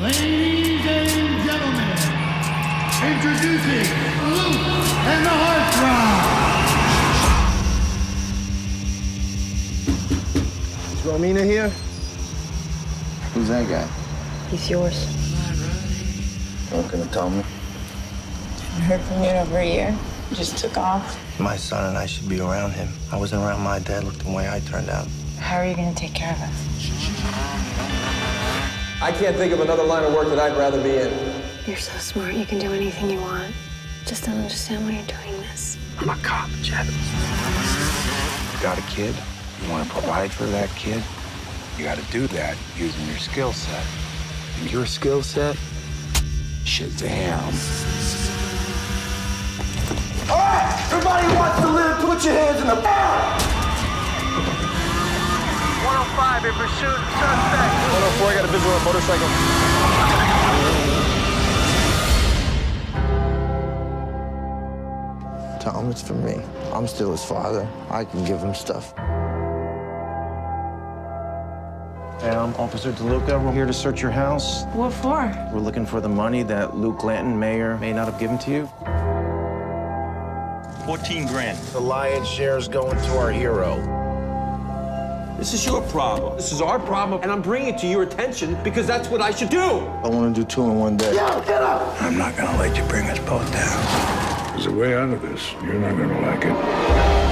Ladies and gentlemen, introducing Luke and the Heartthrob. Is Romina here? Who's that guy? He's yours. Not gonna tell me. I heard from you in over a year. Just took off. My son and I should be around him. I wasn't around my dad. Looked the way I turned out. How are you gonna take care of us? I can't think of another line of work that I'd rather be in. You're so smart. You can do anything you want. Just don't understand why you're doing this. I'm a cop, Jed. You got a kid? You want to provide for that kid? You got to do that using your skill set. And your skill set? Shazam. All right, everybody wants to live. Put your hands in the air. 105 in pursuit of suspect. 104, I got a visual on a motorcycle. Tell him it's for me. I'm still his father. I can give him stuff. Hey, I'm Officer DeLuca. We're here to search your house. What for? We're looking for the money that Luke Glanton, mayor, may not have given to you. 14 grand. The lion's share is going to our hero. This is your problem. This is our problem, and I'm bringing it to your attention because that's what I should do. I want to do two in one day. Yo, get up. I'm not gonna let you bring us both down. There's a way out of this. You're not gonna like it.